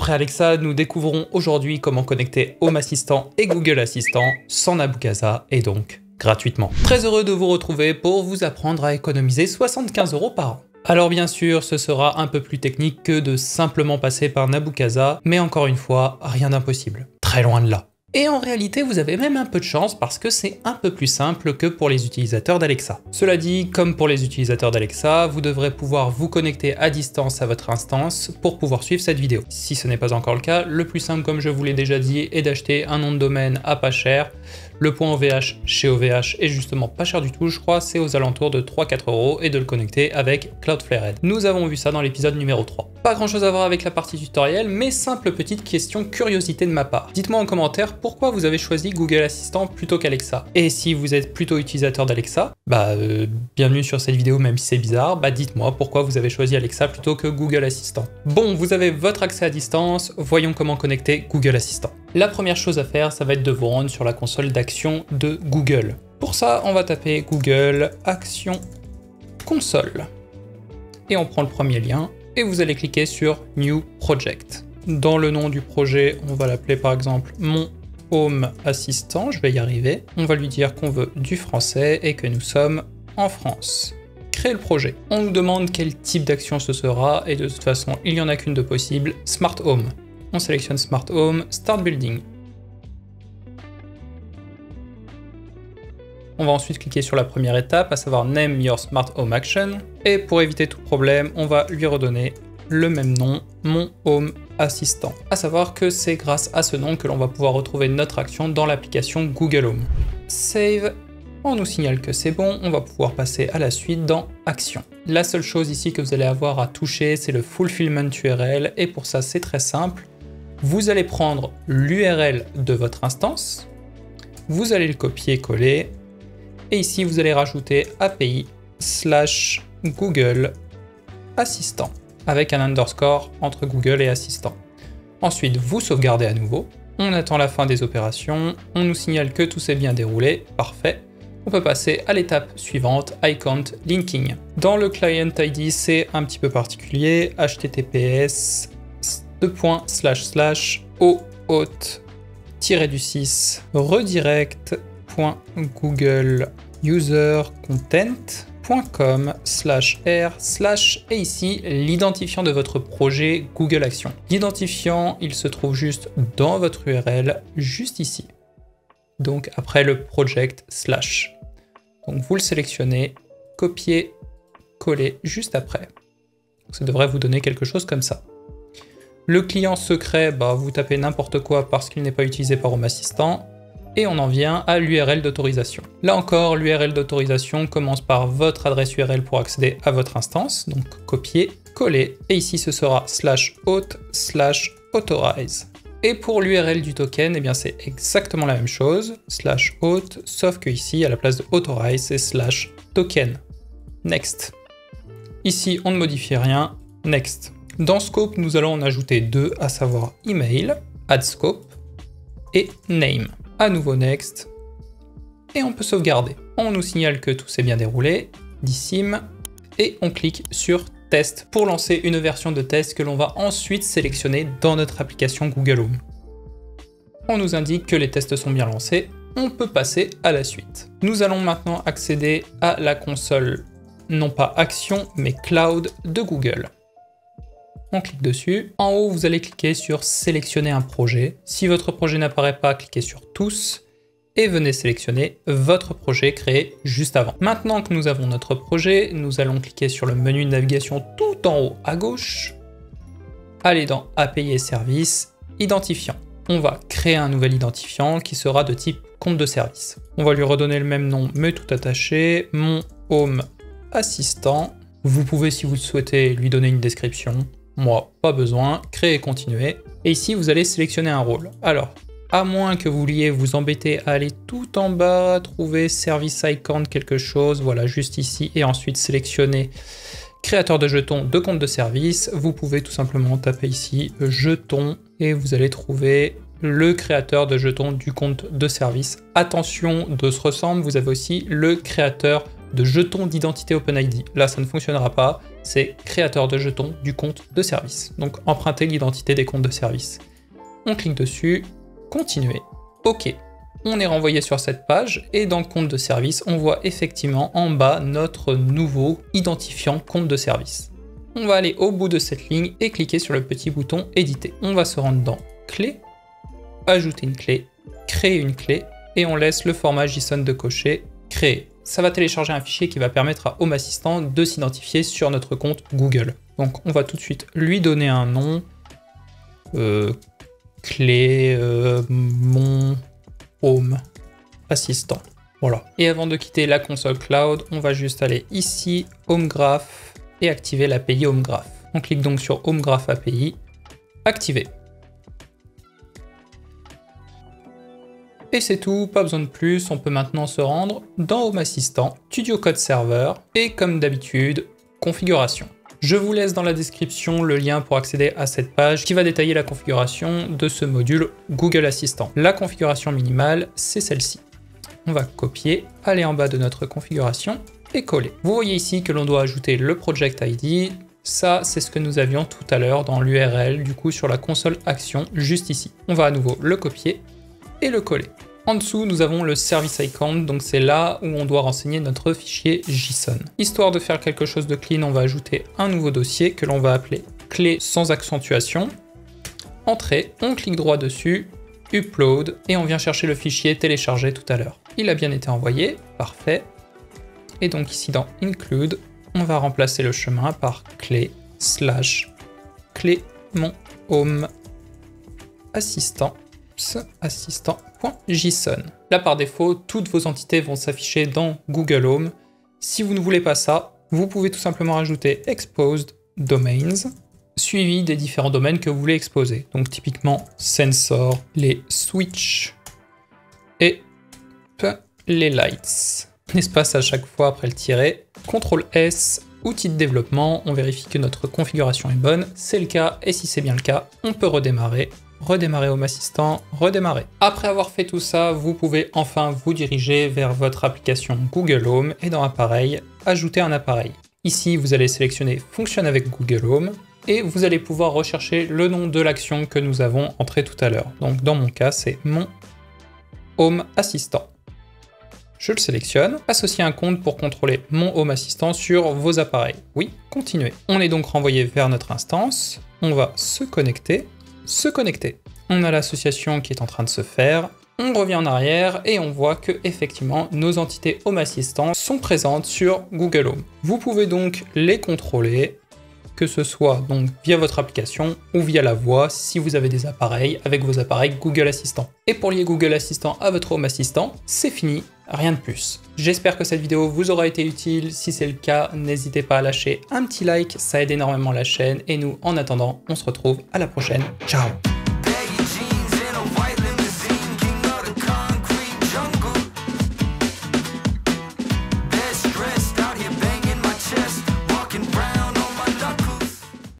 Après Alexa, nous découvrons aujourd'hui comment connecter Home Assistant et Google Assistant sans Nabucasa et donc gratuitement. Très heureux de vous retrouver pour vous apprendre à économiser 75 euros par an. Alors bien sûr, ce sera un peu plus technique que de simplement passer par Nabucasa, mais encore une fois, rien d'impossible. Très loin de là. Et en réalité, vous avez même un peu de chance parce que c'est un peu plus simple que pour les utilisateurs d'Alexa. Cela dit, comme pour les utilisateurs d'Alexa, vous devrez pouvoir vous connecter à distance à votre instance pour pouvoir suivre cette vidéo. Si ce n'est pas encore le cas, le plus simple, comme je vous l'ai déjà dit, est d'acheter un nom de domaine à pas cher. Le point OVH chez OVH est justement pas cher du tout, je crois, c'est aux alentours de 3-4 euros et de le connecter avec Cloudflare Nous avons vu ça dans l'épisode numéro 3. Pas grand chose à voir avec la partie tutoriel, mais simple petite question curiosité de ma part. Dites-moi en commentaire pourquoi vous avez choisi Google Assistant plutôt qu'Alexa. Et si vous êtes plutôt utilisateur d'Alexa, bah euh, bienvenue sur cette vidéo même si c'est bizarre, bah dites-moi pourquoi vous avez choisi Alexa plutôt que Google Assistant. Bon, vous avez votre accès à distance, voyons comment connecter Google Assistant. La première chose à faire, ça va être de vous rendre sur la console d'action de Google. Pour ça, on va taper Google Action Console. Et on prend le premier lien, et vous allez cliquer sur New Project. Dans le nom du projet, on va l'appeler par exemple Mon Home Assistant, je vais y arriver. On va lui dire qu'on veut du français et que nous sommes en France. Créer le projet. On nous demande quel type d'action ce sera et de toute façon, il n'y en a qu'une de possible, Smart Home. On sélectionne Smart Home, Start Building. On va ensuite cliquer sur la première étape, à savoir Name Your Smart Home Action. Et pour éviter tout problème, on va lui redonner le même nom, Mon Home Assistant. À savoir que c'est grâce à ce nom que l'on va pouvoir retrouver notre action dans l'application Google Home. Save. On nous signale que c'est bon, on va pouvoir passer à la suite dans Action. La seule chose ici que vous allez avoir à toucher, c'est le Fulfillment URL, et pour ça c'est très simple. Vous allez prendre l'URL de votre instance, vous allez le copier-coller, et ici, vous allez rajouter API slash Google Assistant avec un underscore entre Google et Assistant. Ensuite, vous sauvegardez à nouveau. On attend la fin des opérations. On nous signale que tout s'est bien déroulé. Parfait. On peut passer à l'étape suivante, Icon Linking. Dans le Client ID, c'est un petit peu particulier. HTTPS au du 6 redirect usercontent.com slash r slash et ici l'identifiant de votre projet Google Action. L'identifiant, il se trouve juste dans votre URL, juste ici. Donc après le project slash. Donc vous le sélectionnez, copier, coller juste après. ça devrait vous donner quelque chose comme ça. Le client secret, bah, vous tapez n'importe quoi parce qu'il n'est pas utilisé par Home Assistant et on en vient à l'URL d'autorisation. Là encore, l'URL d'autorisation commence par votre adresse URL pour accéder à votre instance, donc copier, coller, et ici ce sera slash auth slash authorize. Et pour l'URL du token, eh c'est exactement la même chose, slash auth, sauf que ici, à la place de authorize, c'est slash token. Next. Ici, on ne modifie rien, next. Dans scope, nous allons en ajouter deux, à savoir email, add scope et name à nouveau Next, et on peut sauvegarder. On nous signale que tout s'est bien déroulé, sim, et on clique sur Test pour lancer une version de test que l'on va ensuite sélectionner dans notre application Google Home. On nous indique que les tests sont bien lancés, on peut passer à la suite. Nous allons maintenant accéder à la console, non pas Action, mais Cloud de Google on clique dessus. En haut, vous allez cliquer sur sélectionner un projet. Si votre projet n'apparaît pas, cliquez sur tous et venez sélectionner votre projet créé juste avant. Maintenant que nous avons notre projet, nous allons cliquer sur le menu de navigation tout en haut à gauche, aller dans API et services, identifiant. On va créer un nouvel identifiant qui sera de type compte de service. On va lui redonner le même nom mais tout attaché, mon home assistant. Vous pouvez si vous le souhaitez lui donner une description, moi, pas besoin, créer et continuer. Et ici, vous allez sélectionner un rôle. Alors, à moins que vous vouliez vous embêter à aller tout en bas, trouver service icon quelque chose, voilà, juste ici, et ensuite sélectionner créateur de jetons de compte de service, vous pouvez tout simplement taper ici jeton et vous allez trouver le créateur de jetons du compte de service. Attention de se ressemble, vous avez aussi le créateur de jetons d'identité OpenID. Là, ça ne fonctionnera pas. C'est créateur de jetons du compte de service. Donc emprunter l'identité des comptes de service. On clique dessus, continuer, ok. On est renvoyé sur cette page et dans le compte de service, on voit effectivement en bas notre nouveau identifiant compte de service. On va aller au bout de cette ligne et cliquer sur le petit bouton éditer. On va se rendre dans clé, ajouter une clé, créer une clé et on laisse le format JSON de cocher créer. Ça va télécharger un fichier qui va permettre à Home Assistant de s'identifier sur notre compte Google. Donc on va tout de suite lui donner un nom, euh, clé, euh, mon Home Assistant. Voilà. Et avant de quitter la console cloud, on va juste aller ici, Home Graph, et activer l'API Home Graph. On clique donc sur Home Graph API, activer. Et c'est tout, pas besoin de plus, on peut maintenant se rendre dans Home Assistant, Studio Code Server, et comme d'habitude, configuration. Je vous laisse dans la description le lien pour accéder à cette page qui va détailler la configuration de ce module Google Assistant. La configuration minimale, c'est celle-ci. On va copier, aller en bas de notre configuration et coller. Vous voyez ici que l'on doit ajouter le project ID. Ça, c'est ce que nous avions tout à l'heure dans l'URL, du coup sur la console action, juste ici. On va à nouveau le copier et le coller. En dessous, nous avons le service icon, donc c'est là où on doit renseigner notre fichier JSON. Histoire de faire quelque chose de clean, on va ajouter un nouveau dossier que l'on va appeler clé sans accentuation. Entrée, on clique droit dessus, upload, et on vient chercher le fichier téléchargé tout à l'heure. Il a bien été envoyé, parfait. Et donc ici dans include, on va remplacer le chemin par clé slash clé mon home assistant assistant.json. Là, par défaut, toutes vos entités vont s'afficher dans Google Home. Si vous ne voulez pas ça, vous pouvez tout simplement rajouter exposed domains suivi des différents domaines que vous voulez exposer. Donc typiquement sensor, les switch et les lights. Espace à chaque fois après le tiret. CTRL S, outil de développement, on vérifie que notre configuration est bonne. C'est le cas et si c'est bien le cas, on peut redémarrer redémarrer Home Assistant, redémarrer. Après avoir fait tout ça, vous pouvez enfin vous diriger vers votre application Google Home et dans Appareil, ajouter un appareil. Ici, vous allez sélectionner Fonctionne avec Google Home et vous allez pouvoir rechercher le nom de l'action que nous avons entré tout à l'heure. Donc dans mon cas, c'est mon Home Assistant. Je le sélectionne, associer un compte pour contrôler mon Home Assistant sur vos appareils. Oui, continuez. On est donc renvoyé vers notre instance, on va se connecter se connecter. On a l'association qui est en train de se faire, on revient en arrière et on voit que effectivement nos entités Home Assistant sont présentes sur Google Home. Vous pouvez donc les contrôler, que ce soit donc via votre application ou via la voix si vous avez des appareils avec vos appareils Google Assistant. Et pour lier Google Assistant à votre Home Assistant, c'est fini, rien de plus. J'espère que cette vidéo vous aura été utile. Si c'est le cas, n'hésitez pas à lâcher un petit like, ça aide énormément la chaîne. Et nous, en attendant, on se retrouve à la prochaine. Ciao